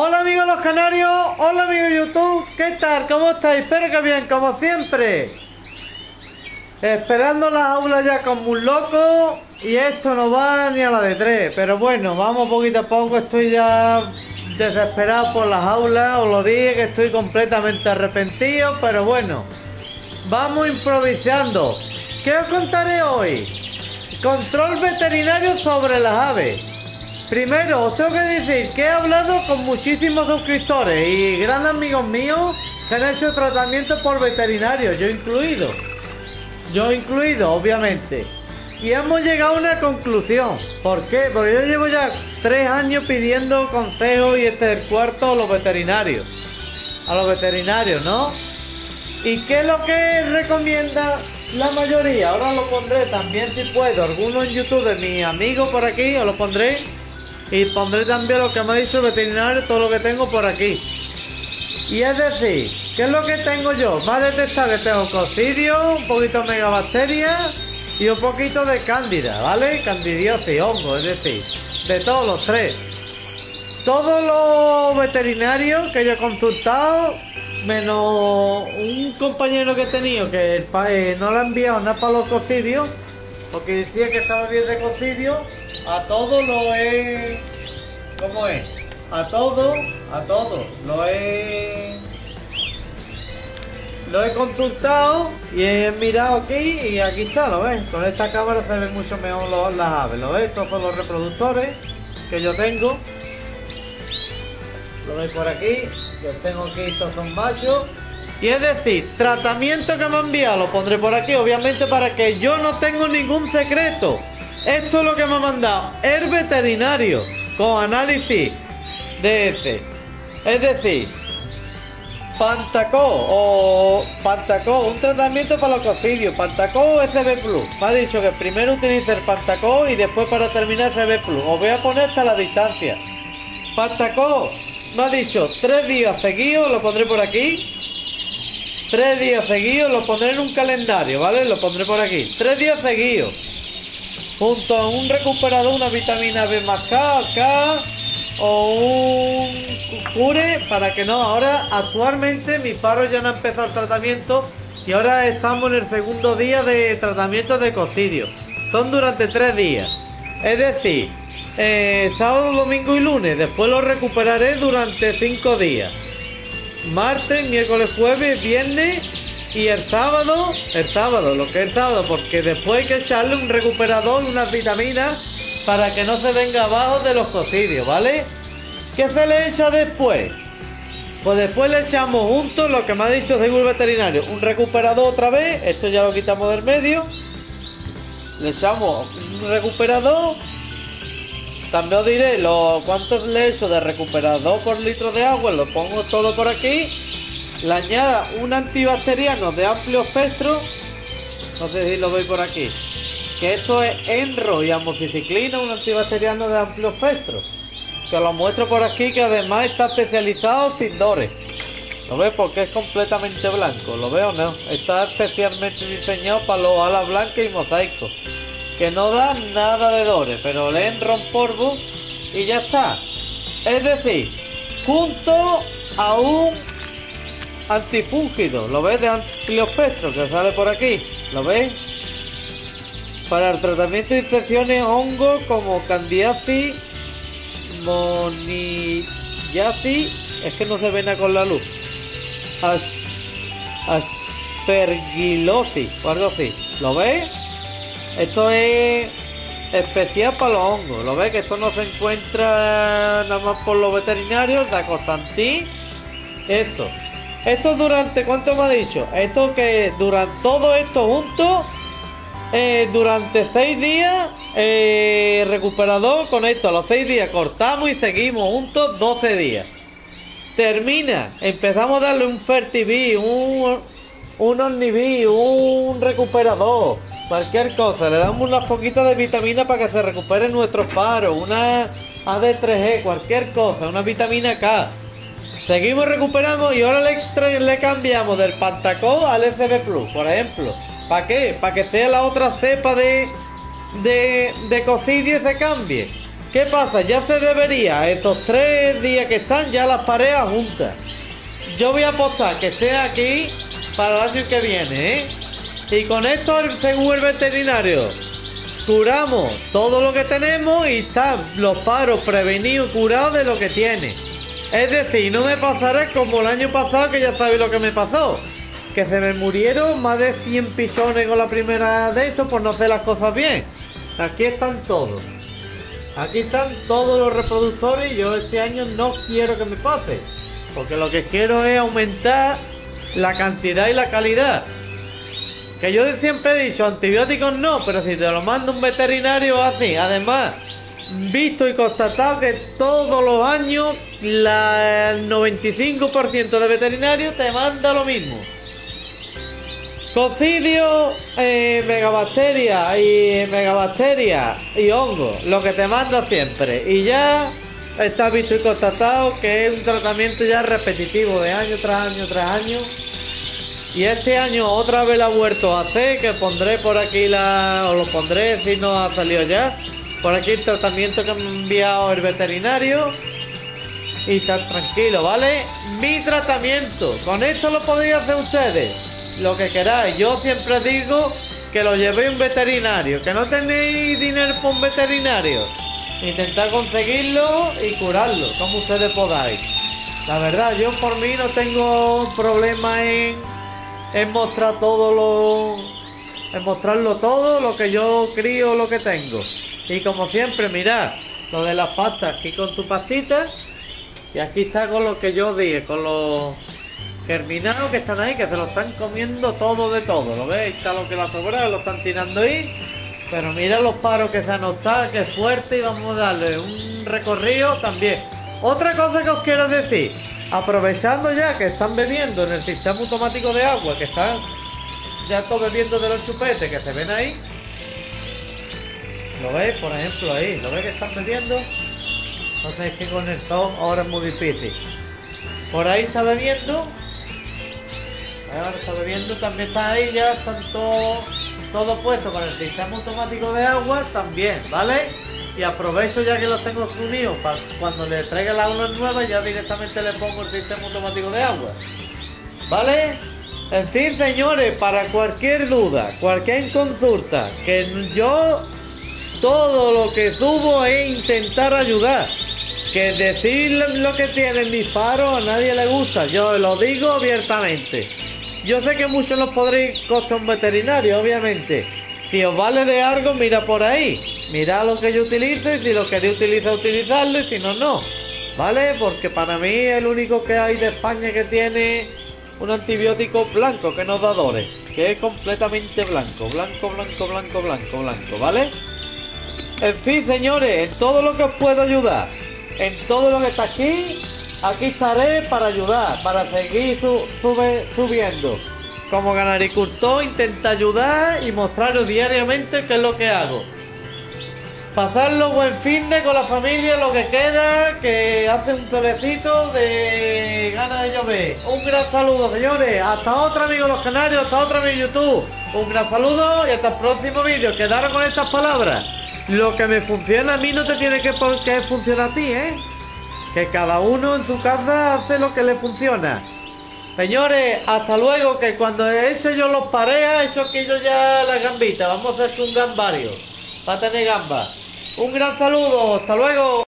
Hola amigos los canarios, hola amigos YouTube, ¿qué tal? ¿Cómo estáis? Espero que bien, como siempre. Esperando las aulas ya como un loco y esto no va ni a la de tres. Pero bueno, vamos poquito a poco, estoy ya desesperado por las aulas, os lo dije que estoy completamente arrepentido, pero bueno, vamos improvisando. ¿Qué os contaré hoy? Control veterinario sobre las aves. Primero, os tengo que decir que he hablado con muchísimos suscriptores y grandes amigos míos que han hecho tratamiento por veterinario, yo incluido. Yo incluido, obviamente. Y hemos llegado a una conclusión. ¿Por qué? Porque yo llevo ya tres años pidiendo consejos y este es el cuarto a los veterinarios. A los veterinarios, ¿no? ¿Y qué es lo que recomienda la mayoría? Ahora lo pondré también si puedo. Algunos en YouTube de mis amigos por aquí, os lo pondré y pondré también lo que me ha dicho el veterinario, todo lo que tengo por aquí. Y es decir, ¿qué es lo que tengo yo? Va a detectar que tengo cocidio, un poquito de megabacteria y un poquito de cándida, ¿vale? Candidiosis, hongo, es decir, de todos los tres. Todos los veterinarios que yo he consultado, menos un compañero que he tenido que eh, no le ha enviado nada para los cocidios, porque decía que estaba bien de cocidio, a todo lo he... ¿Cómo es? A todo, a todo. Lo he... Lo he consultado y he mirado aquí y aquí está, ¿lo ves? Con esta cámara se ven mucho mejor las aves, ¿lo ves? Estos son los reproductores que yo tengo. Lo veis por aquí, yo tengo aquí, estos son machos. Y es decir, tratamiento que me han enviado, lo pondré por aquí, obviamente para que yo no tengo ningún secreto. Esto es lo que me ha mandado el veterinario con análisis de ese. Es decir, Pantacó o Pantacó, un tratamiento para los cocidios, Pantacó o SB Plus. Me ha dicho que primero utilice el Pantacó y después para terminar SB Plus. Os voy a poner hasta la distancia. Pantacó, me ha dicho tres días seguidos, lo pondré por aquí. Tres días seguidos, lo pondré en un calendario, ¿vale? Lo pondré por aquí. Tres días seguidos junto a un recuperador, una vitamina B más K, K o un cure para que no. Ahora, actualmente, mis paros ya no han empezado el tratamiento y ahora estamos en el segundo día de tratamiento de cocidio. Son durante tres días. Es decir, eh, sábado, domingo y lunes. Después lo recuperaré durante cinco días. Martes, miércoles, jueves, viernes y el sábado, el sábado, lo que es el sábado, porque después hay que echarle un recuperador, unas vitaminas, para que no se venga abajo de los cocidios, ¿vale? ¿Qué se le echa después? Pues después le echamos juntos lo que me ha dicho seguro veterinario, un recuperador otra vez, esto ya lo quitamos del medio, le echamos un recuperador, también os diré lo cuántos le echo de recuperador por litro de agua, lo pongo todo por aquí le añada un antibacteriano de amplio espectro, no sé si lo veis por aquí, que esto es Enro y amoxiciclina, un antibacteriano de amplio espectro, que lo muestro por aquí, que además está especializado sin dores. ¿Lo ves? Porque es completamente blanco. ¿Lo veo no? Está especialmente diseñado para los alas blancas y mosaicos. Que no da nada de dores, pero le enron polvo y ya está. Es decir, junto a un antifúngido. ¿Lo ves de amplio espectro que sale por aquí? ¿Lo ves? Para el tratamiento de infecciones hongos como candiasis, monillasis, es que no se ven con la luz. aspergilosis o algo así. ¿Lo ves? Esto es especial para los hongos. ¿Lo ves? Que esto no se encuentra nada más por los veterinarios. Da Constantín. Esto. Esto durante, ¿cuánto me ha dicho? Esto que durante todo esto junto, eh, durante seis días, eh, recuperador con esto, a los seis días cortamos y seguimos juntos 12 días. Termina, empezamos a darle un Fertibi, un, un Omnibi, un recuperador, cualquier cosa. Le damos unas poquitas de vitamina para que se recupere nuestro paro, una AD3G, cualquier cosa, una vitamina K. Seguimos recuperando y ahora le, cambiamos del Pantacó al FB Plus, por ejemplo. ¿Para qué? Para que sea la otra cepa de, de, de cocidio y se cambie. ¿Qué pasa? Ya se debería, estos tres días que están, ya las parejas juntas. Yo voy a apostar que sea aquí para el año que viene, ¿eh? Y con esto, según el veterinario, curamos todo lo que tenemos y están los paros prevenidos, curados de lo que tiene. Es decir, no me pasará como el año pasado, que ya sabéis lo que me pasó. Que se me murieron más de 100 pisones con la primera de estos por no hacer las cosas bien. Aquí están todos. Aquí están todos los reproductores y yo este año no quiero que me pase. Porque lo que quiero es aumentar la cantidad y la calidad. Que yo siempre he dicho, antibióticos no, pero si te lo manda un veterinario así, además, visto y constatado que todos los años la, el 95% de veterinarios te manda lo mismo. Cocidio, eh, megabacteria y megabacteria y hongo, lo que te manda siempre. Y ya está visto y constatado que es un tratamiento ya repetitivo de año tras año tras año y este año otra vez la ha vuelto a hacer, que pondré por aquí la... o lo pondré si no ha salido ya. Por aquí el tratamiento que me ha enviado el veterinario. Y está tranquilo, ¿vale? Mi tratamiento. Con esto lo podéis hacer ustedes. Lo que queráis. Yo siempre digo que lo llevéis un veterinario. Que no tenéis dinero para un veterinario. Intentar conseguirlo y curarlo, como ustedes podáis. La verdad, yo por mí no tengo problema en es mostrar todo lo. Es mostrarlo todo, lo que yo crío, lo que tengo. Y como siempre, mirad, lo de las pastas aquí con tu pastita. Y aquí está con lo que yo dije, con los germinados que están ahí, que se lo están comiendo todo de todo. ¿Lo veis? Está lo que la sobra, lo están tirando ahí. Pero mira los paros que se han notado, que es fuerte y vamos a darle un recorrido también. Otra cosa que os quiero decir, aprovechando ya que están bebiendo en el sistema automático de agua, que están ya todos bebiendo de los chupetes que se ven ahí. ¿Lo veis? Por ejemplo ahí, ¿lo veis que están bebiendo? Entonces es que con el sol ahora es muy difícil. Por ahí está bebiendo. Ahora está bebiendo, también está ahí ya, están todos todo puesto con el sistema automático de agua también, ¿vale? y aprovecho ya que los tengo unidos para cuando le traiga la aula nueva ya directamente le pongo el sistema automático de agua. ¿Vale? En fin, señores, para cualquier duda, cualquier consulta, que yo todo lo que subo es intentar ayudar. Que decir lo que tienen disparo a nadie le gusta, yo lo digo abiertamente. Yo sé que muchos los podréis costar un veterinario, obviamente. Si os vale de algo, mira por ahí. Mira lo que yo utilizo y si lo queréis utilizar, utilizarlo y si no, no. ¿Vale? Porque para mí el único que hay de España que tiene un antibiótico blanco que no da dores. Que es completamente blanco. Blanco, blanco, blanco, blanco, blanco. ¿Vale? En fin, señores, en todo lo que os puedo ayudar. En todo lo que está aquí, aquí estaré para ayudar, para seguir subiendo. Como ganaricultor intenta ayudar y mostraros diariamente qué es lo que hago. Pasarlo buen fin de con la familia, lo que queda, que hace un solecito de ganas de llover. Un gran saludo, señores. Hasta otra, amigos los canarios, hasta otra, amigo YouTube. Un gran saludo y hasta el próximo vídeo. Quedaron con estas palabras. Lo que me funciona a mí no te tiene que, por qué funcionar a ti, ¿eh? Que cada uno en su casa hace lo que le funciona. Señores, hasta luego, que cuando eso yo los parea, eso aquí yo ya la gambita. Vamos a hacer un gambario. Para tener gamba. Un gran saludo, hasta luego.